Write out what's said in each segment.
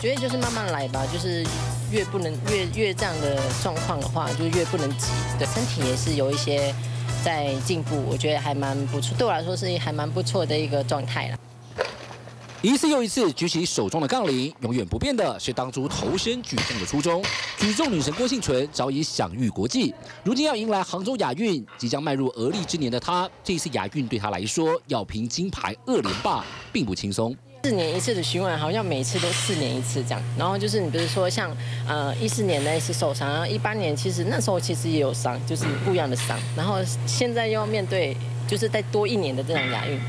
觉得就是慢慢来吧，就是越不能越越这样的状况的话，就越不能急。对，身体也是有一些在进步，我觉得还蛮不错，对我来说是还蛮不错的一个状态了。一次又一次举起手中的杠铃，永远不变的是当初投身举重的初衷。举重女神郭幸存早已享誉国际，如今要迎来杭州亚运，即将迈入而立之年的她，这一次亚运对她来说要拼金牌二连霸，并不轻松。四年一次的循环，好像每次都四年一次这样。然后就是你比如说像呃一四年那一次受伤，然后一八年其实那时候其实也有伤，就是不一样的伤。然后现在又要面对就是再多一年的这种亚运，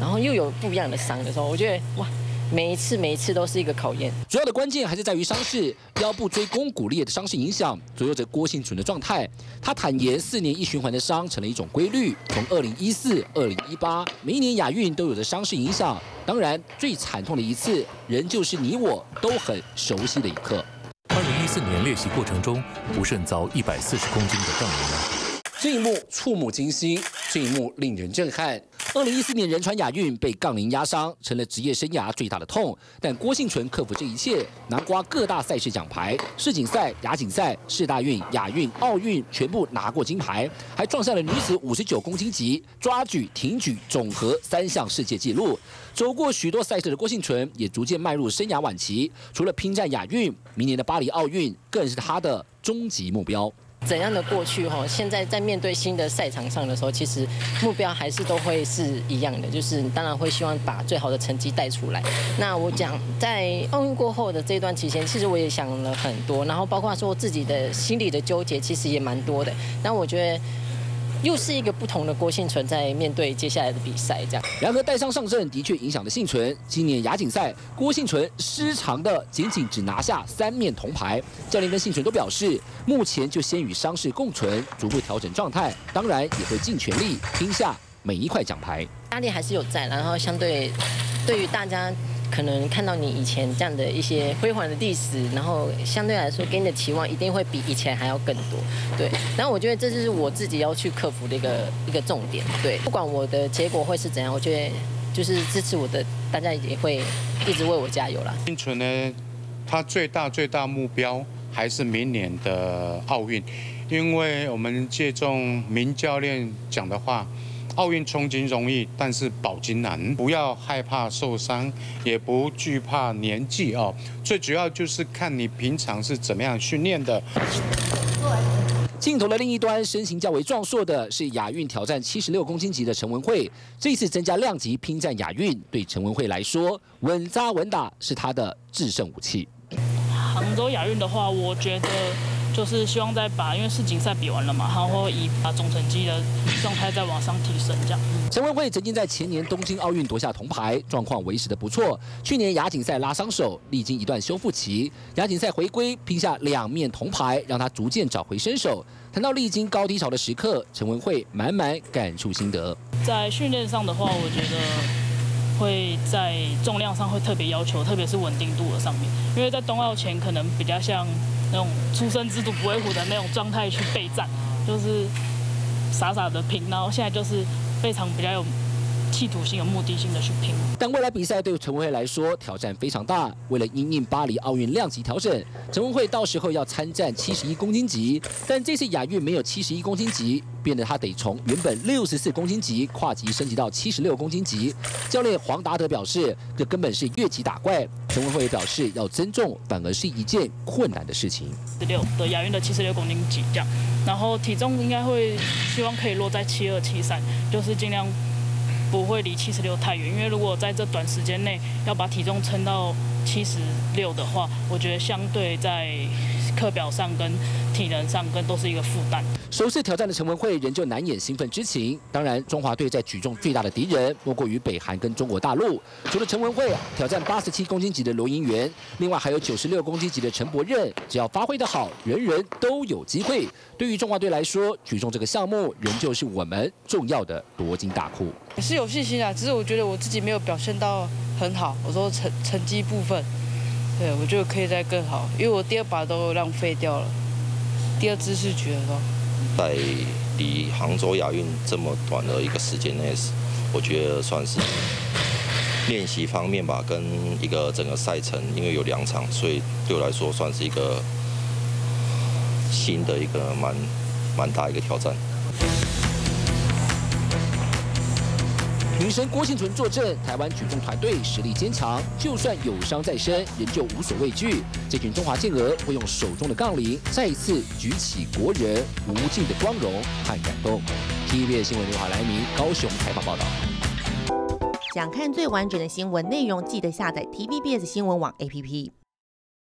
然后又有不一样的伤的时候，我觉得哇。每一次，每一次都是一个考验。主要的关键还是在于伤势，腰部椎弓骨裂的伤势影响左右着郭幸存的状态。他坦言，四年一循环的伤成了一种规律。从二零一四、二零一八，每一年亚运都有着伤势影响。当然，最惨痛的一次，仍旧是你我都很熟悉的一刻。二零一四年练习过程中，不慎遭一百四十公斤的杠铃压这一幕触目惊心，这一幕令人震撼。二零一四年仁川亚运被杠铃压伤，成了职业生涯最大的痛。但郭幸存克服这一切，南瓜各大赛事奖牌，世锦赛、亚锦赛、世大运、亚运、奥运全部拿过金牌，还撞下了女子五十九公斤级抓举、挺举总和三项世界纪录。走过许多赛事的郭幸存，也逐渐迈入生涯晚期。除了拼战亚运，明年的巴黎奥运更是他的终极目标。怎样的过去哈？现在在面对新的赛场上的时候，其实目标还是都会是一样的，就是当然会希望把最好的成绩带出来。那我讲在奥运过后的这段期间，其实我也想了很多，然后包括说自己的心理的纠结，其实也蛮多的。那我觉得。又是一个不同的郭幸存在面对接下来的比赛，这样。然而带伤上阵的确影响了幸存。今年亚锦赛，郭幸存失常的仅仅只拿下三面铜牌。教练跟幸存都表示，目前就先与伤势共存，逐步调整状态，当然也会尽全力拼下每一块奖牌。压力还是有在，然后相对对于大家。可能看到你以前这样的一些辉煌的历史，然后相对来说给你的期望一定会比以前还要更多，对。然后我觉得这就是我自己要去克服的一个一个重点，对。不管我的结果会是怎样，我觉得就是支持我的大家也会一直为我加油啦。幸存呢，他最大最大目标还是明年的奥运，因为我们借重明教练讲的话。奥运冲金容易，但是保金难。不要害怕受伤，也不惧怕年纪哦。最主要就是看你平常是怎么样训练的。镜头的另一端，身形较为壮硕的是亚运挑战七十六公斤级的陈文慧。这次增加量级拼战亚运，对陈文慧来说，稳扎稳打是她的制胜武器。杭州亚运的话，我觉得。就是希望再把，因为世锦赛比完了嘛，然后以把总成绩的状态再往上提升，这样。陈文慧曾经在前年东京奥运夺下铜牌，状况维持的不错。去年亚锦赛拉伤手，历经一段修复期，亚锦赛回归拼下两面铜牌，让他逐渐找回身手。谈到历经高低潮的时刻，陈文慧满满感触心得。在训练上的话，我觉得会在重量上会特别要求，特别是稳定度的上面，因为在冬奥前可能比较像。那种出生之犊不畏虎的那种状态去备战，就是傻傻的拼，然后现在就是非常比较有。企图性、有目的性的去拼，但未来比赛对陈文慧来说挑战非常大。为了因应巴黎奥运量级调整，陈文慧到时候要参战七十一公斤级，但这次亚运没有七十一公斤级，变得他得从原本六十四公斤级跨级升级到七十六公斤级。教练黄达德表示，这根本是越级打怪。陈文慧也表示，要增重反而是一件困难的事情。十六的亚运的七十六公斤级这样，然后体重应该会希望可以落在七二七三，就是尽量。不会离七十六太远，因为如果在这短时间内要把体重撑到七十六的话，我觉得相对在课表上跟体能上跟都是一个负担。首次挑战的陈文慧仍旧难掩兴奋之情。当然，中华队在举重最大的敌人莫过于北韩跟中国大陆。除了陈文慧挑战八十七公斤级的罗银元，另外还有九十六公斤级的陈柏任。只要发挥得好，人人都有机会。对于中华队来说，举重这个项目仍旧是我们重要的夺金大库。我是有信心啊，只是我觉得我自己没有表现到很好。我说成成绩部分，对我觉得可以再更好，因为我第二把都浪费掉了，第二姿势觉得在离杭州亚运这么短的一个时间内，我觉得算是练习方面吧，跟一个整个赛程，因为有两场，所以对我来说算是一个新的一个蛮蛮大一个挑战。女神郭幸存坐镇，台湾举重团队实力坚强，就算有伤在身，仍旧无所畏惧。这群中华健儿会用手中的杠铃，再一次举起国人无尽的光荣和感动。TVB 新闻刘华来明高雄采访报道。想看最完整的新闻内容，记得下载 TVBS 新闻网 APP。